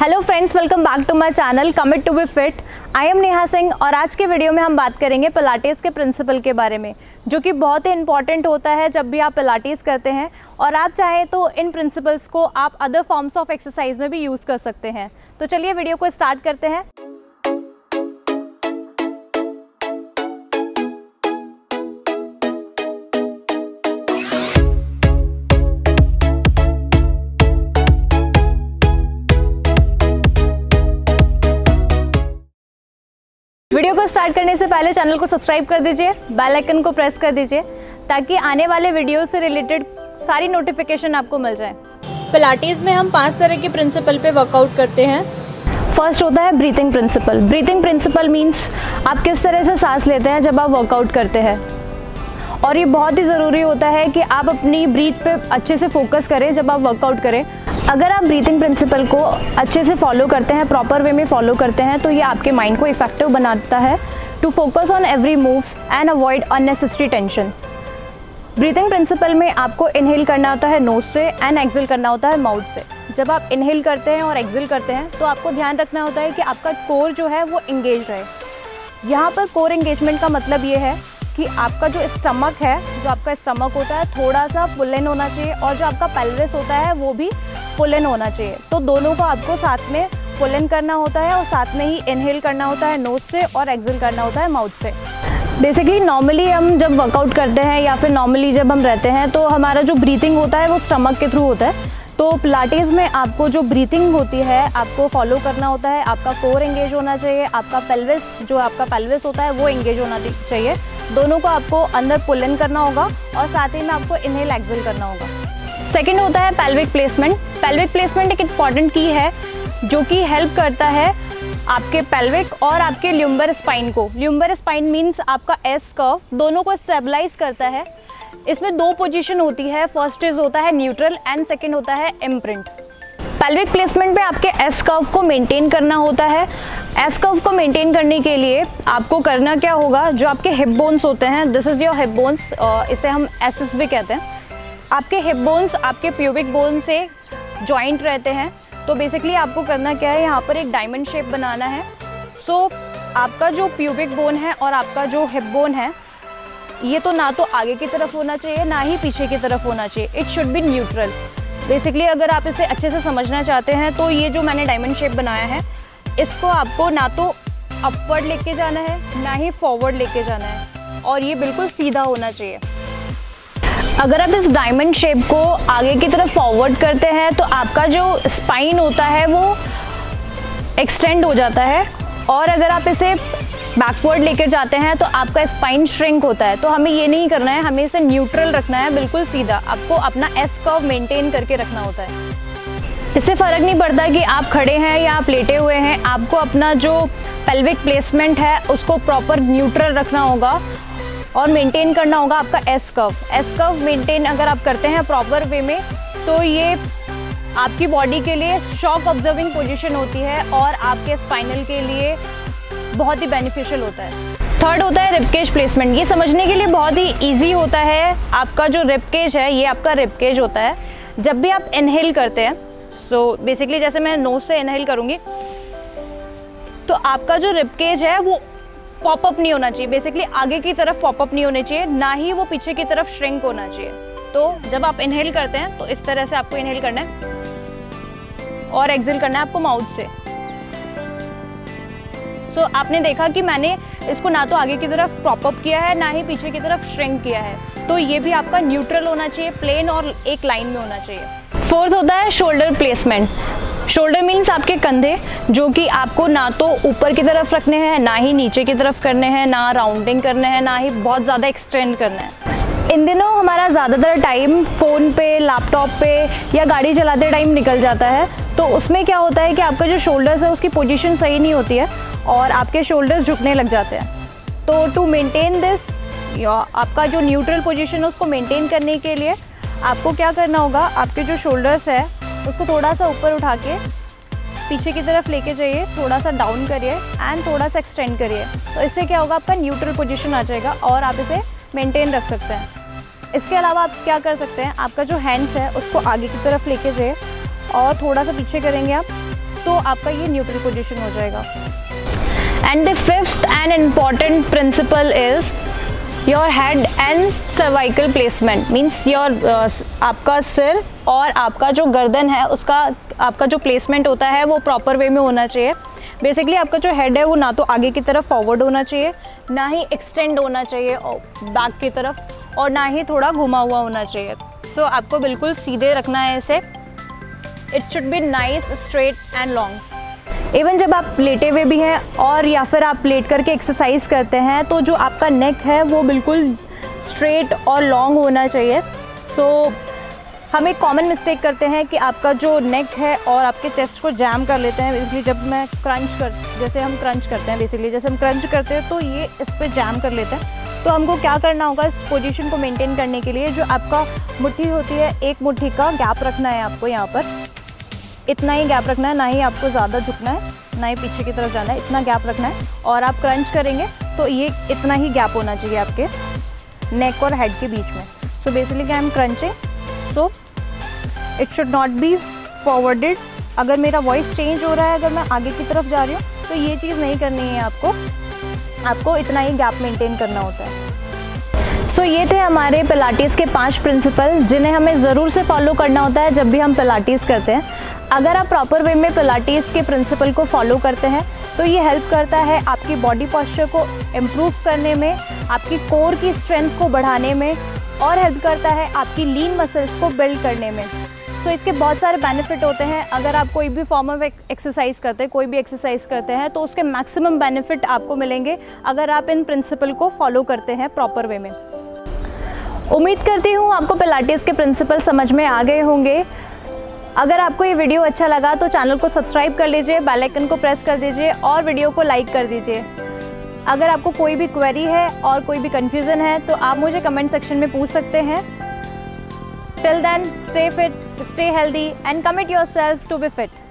Hello friends welcome back to my channel commit to be fit I am Neha Singh और आज के video में हम बात करेंगे पिलाटेस के प्रिंसिपल के बारे में, जो कि बहुत ही इंपॉर्टेंट होता है जब भी आप पिलाटेस करते हैं और आप चाहें तो इन प्रिंसिपल्स को आप अदर फॉर्म्स ऑफ़ एक्सरसाइज में भी यूज़ कर सकते हैं। तो चलिए वीडियो को स्टार्ट करते हैं। वीडियो को स्टार्ट करने से पहले चैनल को सब्सक्राइब कर दीजिए बेल आइकन को प्रेस कर दीजिए ताकि आने वाले वीडियो से रिलेटेड सारी नोटिफिकेशन आपको मिल जाए। पिलाटीज में हम पाँच तरह के प्रिंसिपल पे वर्कआउट करते हैं। फ़र्स्ट होता है breathing principle breathing principle means आप किस तरह से सांस लेते हैं जब आप वर्कआउट करते हैं। और ये बहुत ही ज़रूरी होता है कि आप अपनी ब्रीथ पे अच्छे से फोकस करें जब आप वर्कआउट करें। अगर आप ब्रीथिंग प्रिंसिपल को अच्छे से फॉलो करते हैं प्रॉपर वे में फॉलो करते हैं तो ये आपके माइंड को इफ़ेक्टिव बनाता है to focus on every moves and avoid unnecessary tension breathing principle में आपको इनहेल करना होता है नोज़ से एंड एक्सिल करना होता है माउथ से। जब आप इनहेल करते हैं और एक्सिल करते हैं तो आपको ध्यान रखना होता है कि आपका कोर जो है वो इंगेज रहे। यहाँ पर कोर इंगेजमेंट का मतलब ये है कि आपका जो स्टमक है, जो आपका स्टमक होता है थोड़ा सा पुलिन होना चाहिए और जो आपका पेल्विस होता है, वो भी पुलिन होना चाहिए। तो दोनों को आपको साथ में पुलिन करना होता है और साथ में ही इनहेल करना होता है नोज़ से और एक्सिल करना होता है माउथ से। बेसिकली नॉर्मली हम जब वर्कआउट करते हैं या फिर नॉर्मली जब हम रहते हैं तो हमारा जो ब्रीथिंग होता है, वो स्टमक के थ्रू होता है। तो पिलाटीज में आपको जो ब्रीथिंग होती है, आपको फॉलो करना होता है। आपका कोर एंगेज होना चाहिए, आपका पेल्विस जो आपका पेल्विस होता है, वो एंगेज होना चाहिए। दोनों को आपको अंदर पुल इन करना होगा और साथ ही में आपको इनहेल एक्सिल करना होगा। सेकेंड होता है पेल्विक प्लेसमेंट पेल्विक प्लेसमेंट एक इंपॉर्टेंट की है, जो कि हेल्प करता है आपके पेल्विक और आपके ल्यूम्बर स्पाइन को। ल्यूम्बर स्पाइन मीन्स आपका एस कर्व दोनों को स्टेबलाइज करता है। इसमें दो पोजीशन होती है फ़र्स्ट इज़ होता है न्यूट्रल एंड सेकंड होता है इम्प्रिंट पेल्विक प्लेसमेंट पे आपके एस कर्व को मेंटेन करना होता है। एस कर्व को मेंटेन करने के लिए आपको करना क्या होगा? जो आपके हिप बोन्स होते हैं this is your hip bones इसे हम एस भी कहते हैं। आपके हिप बोन्स आपके प्यूबिक बोन से जॉइंट रहते हैं। तो बेसिकली आपको करना क्या है? यहाँ पर एक डायमंड शेप बनाना है। सो so, आपका जो प्यूबिक बोन है और आपका जो हिप बोन है ये तो ना तो आगे की तरफ़ होना चाहिए ना ही पीछे की तरफ़ होना चाहिए। It should be neutral basically अगर आप इसे अच्छे से समझना चाहते हैं तो ये जो मैंने डायमंड शेप बनाया है, इसको आपको ना तो अपवर्ड लेके जाना है, ना ही फॉरवर्ड लेके जाना है। और ये बिल्कुल सीधा होना चाहिए। अगर आप इस डायमंड शेप को आगे की तरफ़ फॉरवर्ड करते हैं तो आपका जो स्पाइन होता है, वो एक्सटेंड हो जाता है। और अगर आप इसे बैकवर्ड लेकर जाते हैं तो आपका स्पाइन श्रिंक होता है। तो हमें ये नहीं करना है, हमें इसे न्यूट्रल रखना है, बिल्कुल सीधा। आपको अपना एस कर्व मेंटेन करके रखना होता है। इससे फ़र्क नहीं पड़ता कि आप खड़े हैं या आप लेटे हुए हैं, आपको अपना जो पेल्विक प्लेसमेंट है, उसको प्रॉपर न्यूट्रल रखना होगा और मेंटेन करना होगा आपका S curve S curve maintain अगर आप करते हैं प्रॉपर वे में तो ये आपकी बॉडी के लिए शॉक ऑब्जर्विंग पोजीशन होती है और आपके स्पाइनल के लिए बहुत ही बेनिफिशियल होता है। थर्ड होता है रिपकेज प्लेसमेंट ये समझने के लिए बहुत ही ईजी होता है आपका जो रिपकेज है ये आपका रिपकेज होता है। जब भी आप इनहेल करते हैं सो so, बेसिकली जैसे मैं नोज़ से इनहेल करूँगी तो आपका जो रिपकेज है वो पॉपअप नहीं होना चाहिए। बेसिकली आगे की तरफ़ पॉपअप नहीं होने चाहिए ना ही वो पीछे की तरफ़ श्रिंक होना चाहिए। तो जब आप इनहेल करते हैं तो इस तरह से आपको इनहेल करना है और एक्सिल करना है आपको माउथ से। सो so, आपने देखा कि मैंने इसको ना तो आगे की तरफ़ प्रॉपअप किया है ना ही पीछे की तरफ़ श्रिंक किया है। तो ये भी आपका न्यूट्रल होना चाहिए प्लेन और एक लाइन में होना चाहिए। फोर्थ होता है शोल्डर प्लेसमेंट शोल्डर मीन्स आपके कंधे जो कि आपको ना तो ऊपर की तरफ़ रखने हैं ना ही नीचे की तरफ़ करने हैं ना राउंडिंग करने हैं ना ही बहुत ज़्यादा एक्सटेंड करना है। इन दिनों हमारा ज़्यादातर टाइम फ़ोन पे लैपटॉप पे या गाड़ी चलाते टाइम निकल जाता है। तो उसमें क्या होता है कि आपका जो शोल्डर्स है उसकी पोजीशन सही नहीं होती है। और आपके शोल्डर्स झुकने लग जाते हैं। तो टू मेंटेन दिस आपका जो न्यूट्रल पोजीशन है उसको मेंटेन करने के लिए आपको क्या करना होगा? आपके जो शोल्डर्स है, उसको थोड़ा सा ऊपर उठा के पीछे की तरफ़ लेके जाइए थोड़ा सा डाउन करिए एंड थोड़ा सा एक्सटेंड करिए। तो इससे क्या होगा? आपका न्यूट्रल पोजीशन आ जाएगा और आप इसे मेंटेन रख सकते हैं। इसके अलावा आप क्या कर सकते हैं? आपका जो हैंड्स है, उसको आगे की तरफ़ लेके जाइए और थोड़ा सा पीछे करेंगे आप। तो आपका ये न्यूट्रल पोजिशन हो जाएगा। And the fifth and important principle is your head and cervical placement means your आपका सिर और आपका जो गर्दन है उसका आपका जो प्लेसमेंट होता है वो प्रॉपर वे में होना चाहिए। बेसिकली आपका जो हेड है वो ना तो आगे की तरफ़ फॉरवर्ड होना चाहिए ना ही एक्सटेंड होना चाहिए बैक की तरफ़ और ना ही थोड़ा घुमा हुआ होना चाहिए। सो so, आपको बिल्कुल सीधे रखना है इसे। It should be nice straight and long even जब आप लेटे हुए भी हैं और या फिर आप लेट करके एक्सरसाइज करते हैं तो जो आपका नेक है वो बिल्कुल स्ट्रेट और लॉन्ग होना चाहिए। सो so, हम एक कॉमन मिस्टेक करते हैं कि आपका जो नेक है और आपके चेस्ट को जैम कर लेते हैं। इसलिए जब मैं क्रंच कर जैसे हम क्रंच करते हैं बेसिकली जैसे हम क्रंच करते हैं तो ये इस पर जैम कर लेते हैं। तो हमको क्या करना होगा इस पोजीशन को मेंटेन करने के लिए जो आपका मुट्ठी होती है एक मुट्ठी का गैप रखना है आपको यहाँ पर। इतना ही गैप रखना है ना ही आपको ज़्यादा झुकना है ना ही पीछे की तरफ़ जाना है इतना गैप रखना है। और आप क्रंच करेंगे तो ये इतना ही गैप होना चाहिए आपके नेक और हेड के बीच में। So basically I am crunching so it should not be forwarded अगर मेरा वॉइस चेंज हो रहा है अगर मैं आगे की तरफ़ जा रही हूँ तो ये चीज़ नहीं करनी है आपको। आपको इतना ही गैप मेंटेन करना होता है। सो so, ये थे हमारे पिलाटीज़ के पाँच प्रिंसिपल जिन्हें हमें ज़रूर से फॉलो करना होता है जब भी हम पिलाटीज़ करते हैं। अगर आप प्रॉपर वे में पिलाटीज़ के प्रिंसिपल को फॉलो करते हैं तो ये हेल्प करता है आपकी बॉडी पॉस्चर को इम्प्रूव करने में आपकी कोर की स्ट्रेंथ को बढ़ाने में और हेल्प करता है आपकी लीन मसल्स को बिल्ड करने में। सो so, इसके बहुत सारे बेनिफिट होते हैं। अगर आप कोई भी फॉर्म ऑफ़ एक्सरसाइज करते हैं कोई भी एक्सरसाइज करते हैं तो उसके मैक्सिमम बेनिफिट आपको मिलेंगे अगर आप इन प्रिंसिपल को फॉलो करते हैं प्रॉपर वे में। उम्मीद करती हूँ आपको पिलाटिस के प्रिंसिपल समझ में आ गए होंगे। अगर आपको ये वीडियो अच्छा लगा तो चैनल को सब्सक्राइब कर लीजिए, बेल आइकन को प्रेस कर दीजिए और वीडियो को लाइक कर दीजिए अगर आपको कोई भी क्वेरी है और कोई भी कन्फ्यूज़न है तो आप मुझे कमेंट सेक्शन में पूछ सकते हैं till then stay fit stay healthy and commit yourself to be fit.